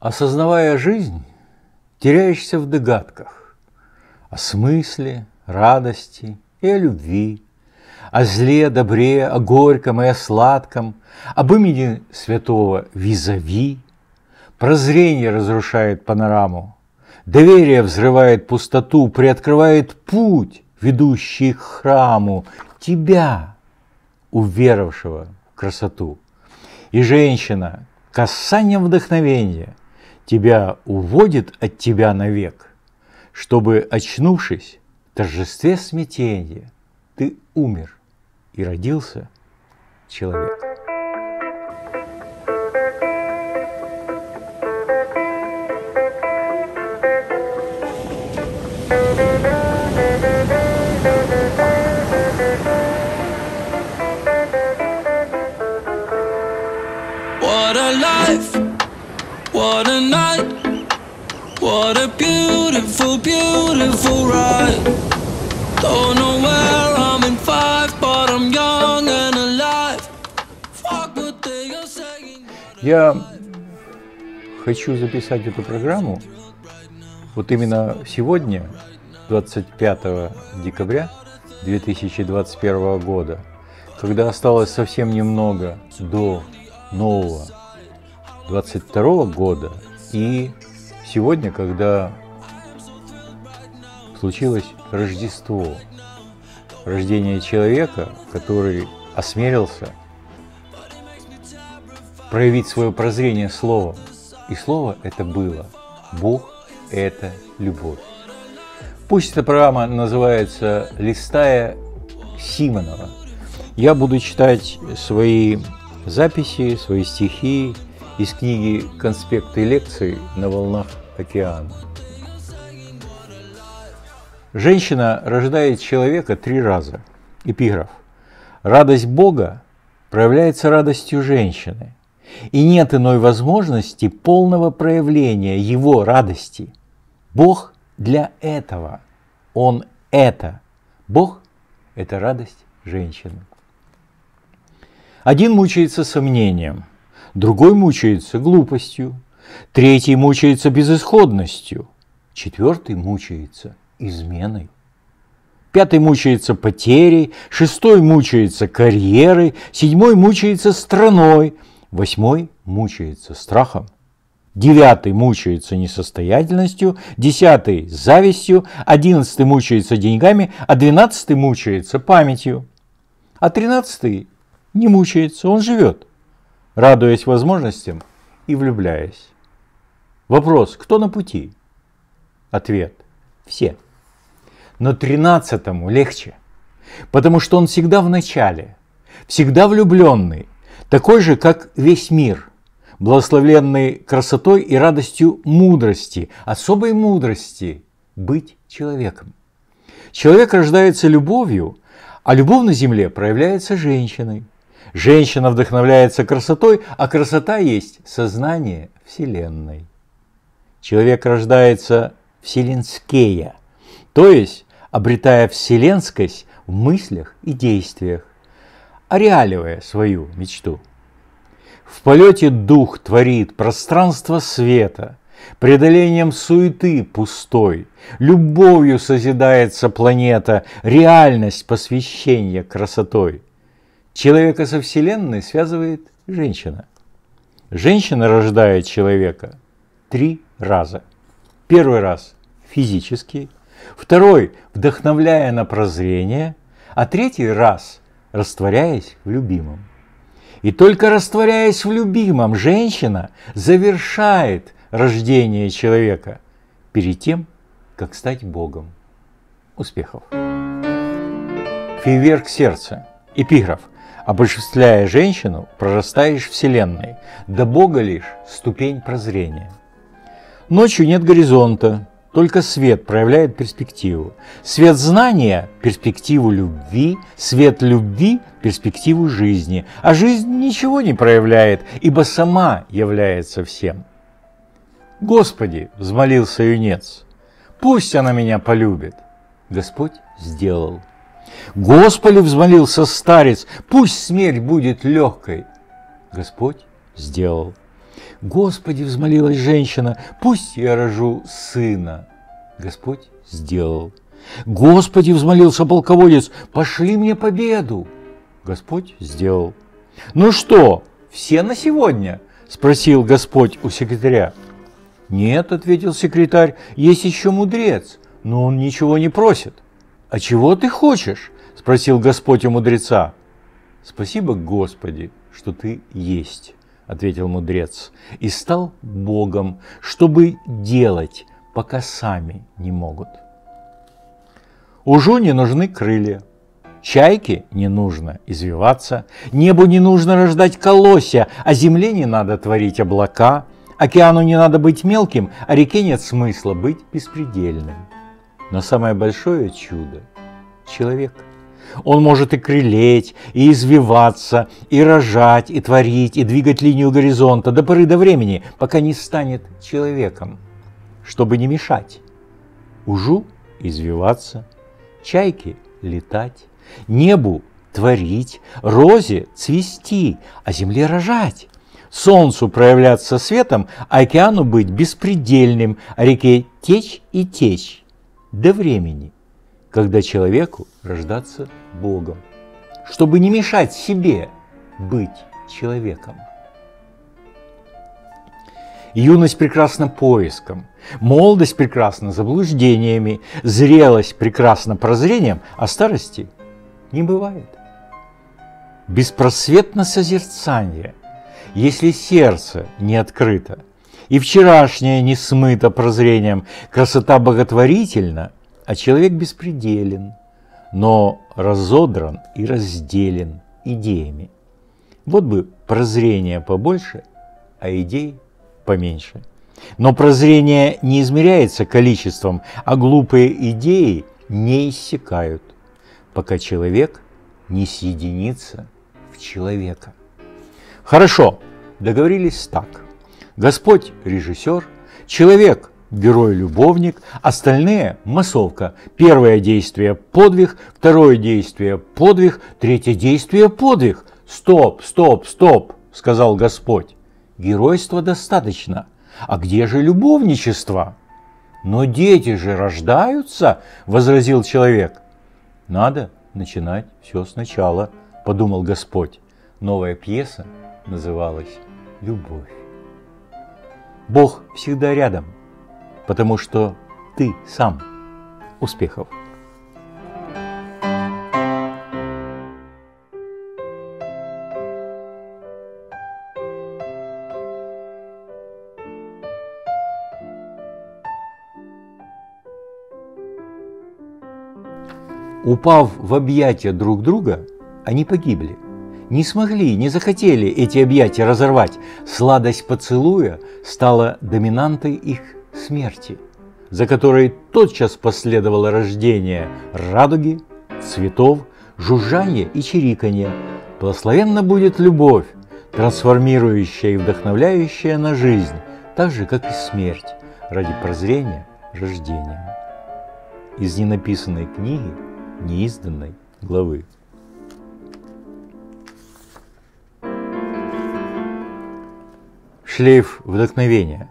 Осознавая жизнь, теряешься в догадках о смысле, радости и о любви, о зле, добре, о горьком и о сладком, об имени святого Визави. Прозрение разрушает панораму, доверие взрывает пустоту, приоткрывает путь, ведущий к храму, тебя, уверовавшего в красоту. И женщина, касанием вдохновения – тебя уводит от тебя навек, чтобы, очнувшись в торжестве смятения, ты умер и родился человек. Beautiful, beautiful ride. Don't know where I'm in five, but I'm young and alive. Fuck what they are saying. Я хочу записать эту программу вот именно сегодня, 25 декабря 2021 года, когда осталось совсем немного до нового 22 года и сегодня, когда случилось Рождество, рождение человека, который осмелился проявить свое прозрение словом. И слово это было. Бог – это любовь. Пусть эта программа называется «Листая Симонова». Я буду читать свои записи, свои стихи, из книги «Конспекты лекций на волнах океана». Женщина рождает человека три раза. Эпиграф. Радость Бога проявляется радостью женщины. И нет иной возможности полного проявления его радости. Бог для этого. Он это. Бог – это радость женщины. Один мучается сомнением – другой мучается глупостью, третий мучается безысходностью, четвертый мучается изменой. Пятый мучается потерей, шестой мучается карьерой, седьмой мучается страной, восьмой мучается страхом, девятый мучается несостоятельностью, десятый – завистью, одиннадцатый мучается деньгами, а двенадцатый мучается памятью. А тринадцатый не мучается, он живет радуясь возможностям и влюбляясь. Вопрос, кто на пути? Ответ – все. Но тринадцатому легче, потому что он всегда в начале, всегда влюбленный, такой же, как весь мир, благословленный красотой и радостью мудрости, особой мудрости – быть человеком. Человек рождается любовью, а любовь на земле проявляется женщиной – Женщина вдохновляется красотой, а красота есть сознание Вселенной. Человек рождается вселенскея, то есть обретая вселенскость в мыслях и действиях, ореаливая свою мечту. В полете дух творит пространство света, преодолением суеты пустой, любовью созидается планета, реальность посвящения красотой – Человека со Вселенной связывает женщина. Женщина рождает человека три раза. Первый раз физически, второй вдохновляя на прозрение, а третий раз растворяясь в любимом. И только растворяясь в любимом, женщина завершает рождение человека перед тем, как стать Богом. Успехов! Фейверк сердца. Эпиграф – Обожествляя женщину, прорастаешь Вселенной, до Бога лишь ступень прозрения. Ночью нет горизонта, только свет проявляет перспективу. Свет знания – перспективу любви, свет любви – перспективу жизни, а жизнь ничего не проявляет, ибо сама является всем. «Господи!» – взмолился юнец, – «пусть она меня полюбит». Господь сделал. Господи, взмолился старец, пусть смерть будет легкой. Господь сделал. Господи, взмолилась женщина, пусть я рожу сына. Господь сделал. Господи, взмолился полководец, пошли мне победу. Господь сделал. Ну что, все на сегодня? Спросил Господь у секретаря. Нет, ответил секретарь, есть еще мудрец, но он ничего не просит. А чего ты хочешь? Спросил Господь у мудреца. Спасибо, Господи, что ты есть, ответил мудрец, и стал Богом, чтобы делать, пока сами не могут. Ужу не нужны крылья, Чайке не нужно извиваться, небу не нужно рождать колосья, а земле не надо творить облака, океану не надо быть мелким, а реке нет смысла быть беспредельным. Но самое большое чудо – человек. Он может и крылеть, и извиваться, и рожать, и творить, и двигать линию горизонта до поры до времени, пока не станет человеком, чтобы не мешать. Ужу – извиваться, чайки – летать, небу творить, розе цвести, а земле рожать. Солнцу проявляться светом, а океану быть беспредельным, а реке течь и течь до времени, когда человеку рождаться Богом, чтобы не мешать себе быть человеком. Юность прекрасна поиском, молодость прекрасна заблуждениями, зрелость прекрасна прозрением, а старости не бывает. Беспросветно созерцание, если сердце не открыто, и вчерашнее не смыто прозрением, красота боготворительна, а человек беспределен, но разодран и разделен идеями. Вот бы прозрение побольше, а идей поменьше. Но прозрение не измеряется количеством, а глупые идеи не иссякают пока человек не съединится в человека. Хорошо, договорились так. Господь – режиссер, человек – герой-любовник, остальные – массовка. Первое действие – подвиг, второе действие – подвиг, третье действие – подвиг. Стоп, стоп, стоп, сказал Господь. Геройства достаточно. А где же любовничество? Но дети же рождаются, возразил человек. Надо начинать все сначала, подумал Господь. Новая пьеса называлась «Любовь». Бог всегда рядом, потому что ты сам. Успехов! Упав в объятия друг друга, они погибли. Не смогли, не захотели эти объятия разорвать. Сладость поцелуя стала доминантой их смерти, за которой тотчас последовало рождение радуги, цветов, жужжание и чириканье. Благословенна будет любовь, трансформирующая и вдохновляющая на жизнь, так же, как и смерть, ради прозрения рождения. Из ненаписанной книги – неизданной главы. Шлейф вдохновения.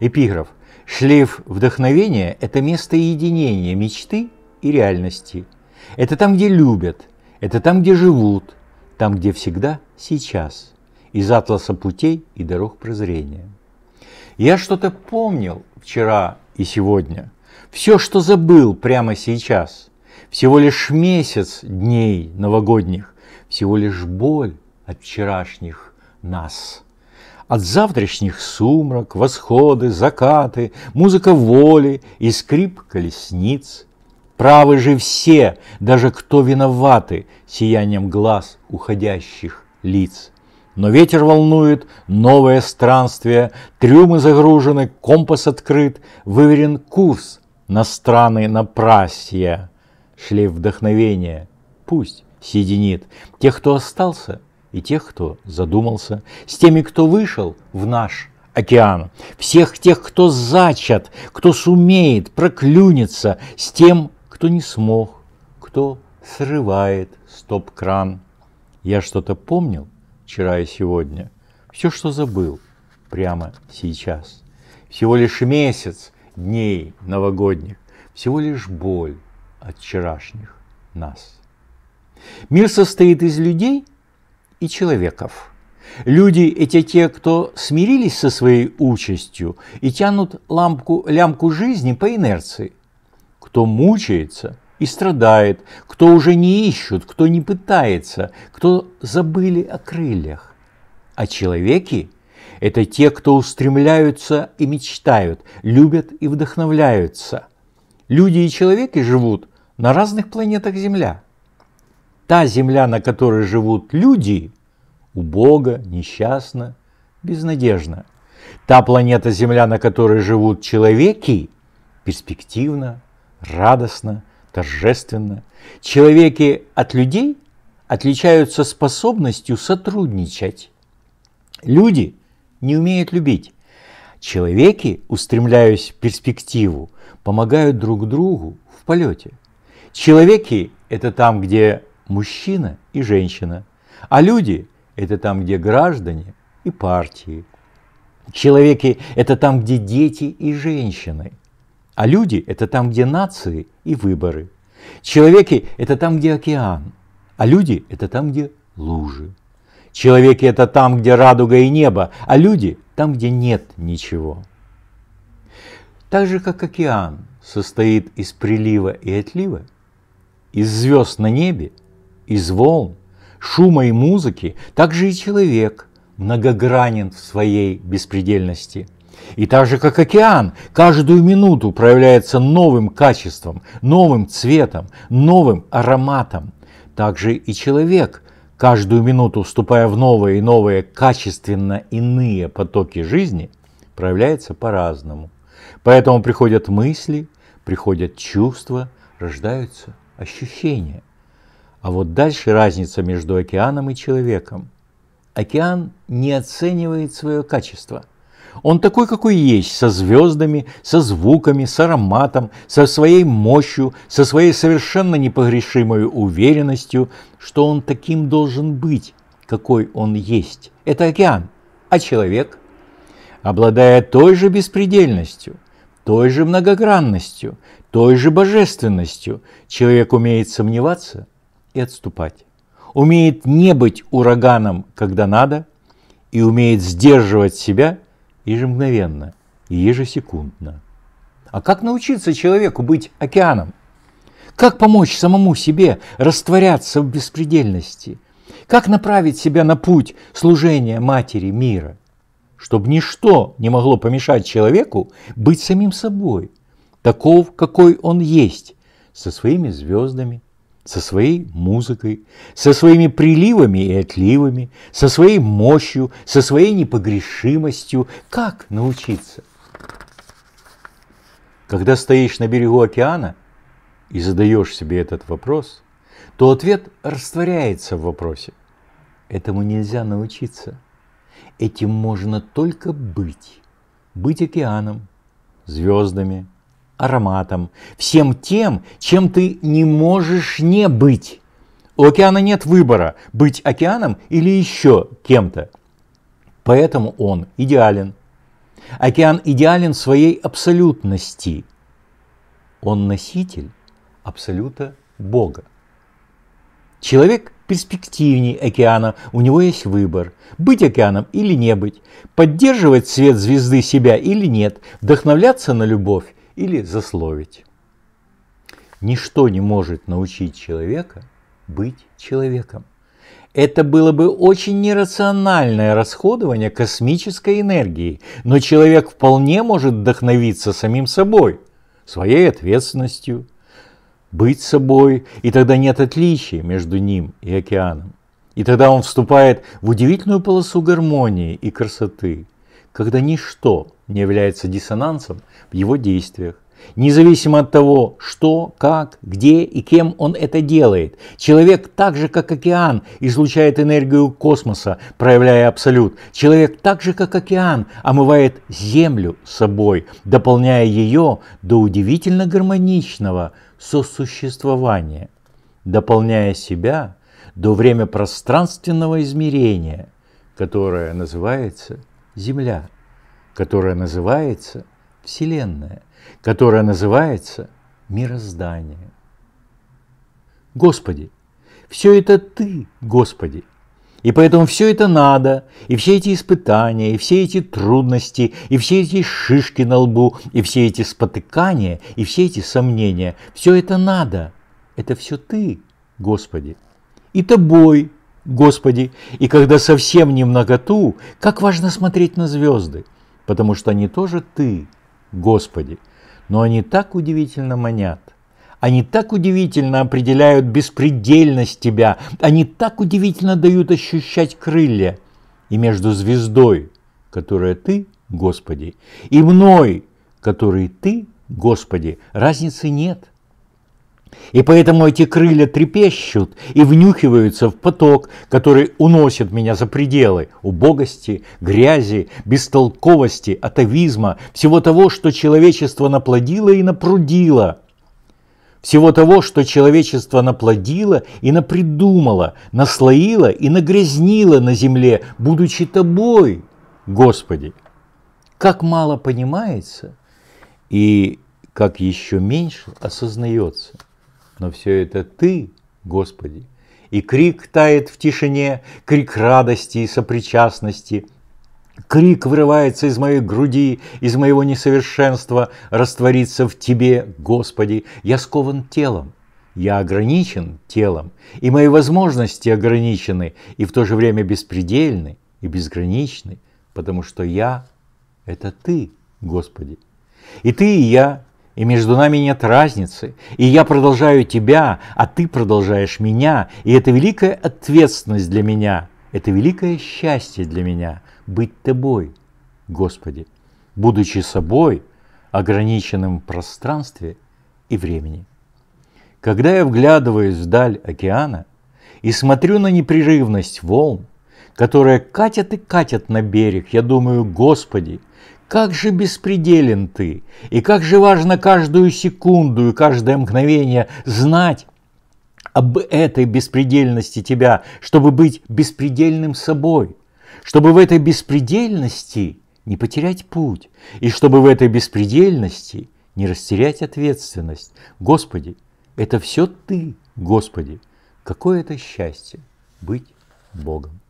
Эпиграф. Шлейф вдохновения – это место единения мечты и реальности. Это там, где любят, это там, где живут, там, где всегда сейчас. Из атласа путей и дорог прозрения. Я что-то помнил вчера и сегодня. Все, что забыл прямо сейчас – всего лишь месяц дней новогодних, всего лишь боль от вчерашних нас. От завтрашних сумрак, восходы, закаты, музыка воли и скрип колесниц. Правы же все, даже кто виноваты, сиянием глаз уходящих лиц. Но ветер волнует новое странствие, трюмы загружены, компас открыт, выверен курс на страны напрасья шлейф вдохновения пусть соединит тех, кто остался, и тех, кто задумался, с теми, кто вышел в наш океан, всех тех, кто зачат, кто сумеет проклюнется, с тем, кто не смог, кто срывает стоп-кран. Я что-то помнил вчера и сегодня, все, что забыл, прямо сейчас. Всего лишь месяц дней новогодних, всего лишь боль от вчерашних нас. Мир состоит из людей и человеков. Люди – это те, кто смирились со своей участью и тянут лампку, лямку жизни по инерции. Кто мучается и страдает, кто уже не ищут, кто не пытается, кто забыли о крыльях. А человеки – это те, кто устремляются и мечтают, любят и вдохновляются. Люди и человеки живут на разных планетах Земля. Та Земля, на которой живут люди, убога, несчастна, безнадежна. Та планета Земля, на которой живут человеки, перспективна, радостна, торжественно. Человеки от людей отличаются способностью сотрудничать. Люди не умеют любить. Человеки, устремляясь в перспективу, помогают друг другу в полете. Человеки – это там, где мужчина и женщина, а люди – это там, где граждане и партии. Человеки – это там, где дети и женщины, а люди – это там, где нации и выборы. Человеки – это там, где океан, а люди – это там, где лужи. Человеки – это там, где радуга и небо, а люди – там, где нет ничего. Так же, как океан состоит из прилива и отлива, из звезд на небе, из волн, шума и музыки, так же и человек многогранен в своей беспредельности. И так же, как океан, каждую минуту проявляется новым качеством, новым цветом, новым ароматом. Так же и человек, каждую минуту вступая в новые и новые качественно иные потоки жизни, проявляется по-разному. Поэтому приходят мысли, приходят чувства, рождаются ощущения. А вот дальше разница между океаном и человеком. Океан не оценивает свое качество. Он такой, какой есть, со звездами, со звуками, с ароматом, со своей мощью, со своей совершенно непогрешимой уверенностью, что он таким должен быть, какой он есть. Это океан. А человек, обладая той же беспредельностью, той же многогранностью, той же божественностью, человек умеет сомневаться и отступать. Умеет не быть ураганом, когда надо, и умеет сдерживать себя ежемгновенно и ежесекундно. А как научиться человеку быть океаном? Как помочь самому себе растворяться в беспредельности? Как направить себя на путь служения матери мира? Чтобы ничто не могло помешать человеку быть самим собой, таков, какой он есть, со своими звездами, со своей музыкой, со своими приливами и отливами, со своей мощью, со своей непогрешимостью. Как научиться? Когда стоишь на берегу океана и задаешь себе этот вопрос, то ответ растворяется в вопросе. Этому нельзя научиться. Этим можно только быть. Быть океаном, звездами, ароматом, всем тем, чем ты не можешь не быть. У океана нет выбора, быть океаном или еще кем-то. Поэтому он идеален. Океан идеален своей абсолютности. Он носитель абсолюта Бога. Человек перспективнее океана, у него есть выбор. Быть океаном или не быть, поддерживать свет звезды себя или нет, вдохновляться на любовь или засловить. Ничто не может научить человека быть человеком. Это было бы очень нерациональное расходование космической энергии, но человек вполне может вдохновиться самим собой, своей ответственностью, быть собой, и тогда нет отличия между ним и океаном. И тогда он вступает в удивительную полосу гармонии и красоты, когда ничто не является диссонансом в его действиях. Независимо от того, что, как, где и кем он это делает. Человек так же, как океан, излучает энергию космоса, проявляя абсолют. Человек так же, как океан, омывает Землю собой, дополняя ее до удивительно гармоничного сосуществования, дополняя себя до время пространственного измерения, которое называется Земля – которая называется Вселенная, которая называется мироздание. Господи, все это Ты, Господи, и поэтому все это надо, и все эти испытания, и все эти трудности, и все эти шишки на лбу, и все эти спотыкания, и все эти сомнения, все это надо. Это все Ты, Господи. И Тобой, Господи. И когда совсем не многоту, как важно смотреть на звезды, потому что они тоже Ты, Господи. Но они так удивительно манят. Они так удивительно определяют беспредельность тебя. Они так удивительно дают ощущать крылья. И между звездой, которая ты, Господи, и мной, который ты, Господи, разницы нет. И поэтому эти крылья трепещут и внюхиваются в поток, который уносит меня за пределы убогости, грязи, бестолковости, атовизма, всего того, что человечество наплодило и напрудило – всего того, что человечество наплодило и напридумало, наслоило и нагрязнило на земле, будучи тобой, Господи. Как мало понимается и как еще меньше осознается. Но все это Ты, Господи. И крик тает в тишине, крик радости и сопричастности – Крик вырывается из моей груди, из моего несовершенства, раствориться в Тебе, Господи. Я скован телом, я ограничен телом, и мои возможности ограничены, и в то же время беспредельны и безграничны, потому что я – это Ты, Господи. И Ты, и я, и между нами нет разницы, и я продолжаю Тебя, а Ты продолжаешь меня, и это великая ответственность для меня, это великое счастье для меня – быть тобой, Господи, будучи собой, ограниченным в пространстве и времени. Когда я вглядываюсь вдаль океана и смотрю на непрерывность волн, которые катят и катят на берег, я думаю, Господи, как же беспределен Ты, и как же важно каждую секунду и каждое мгновение знать об этой беспредельности Тебя, чтобы быть беспредельным собой – чтобы в этой беспредельности не потерять путь, и чтобы в этой беспредельности не растерять ответственность. Господи, это все Ты, Господи. Какое это счастье быть Богом.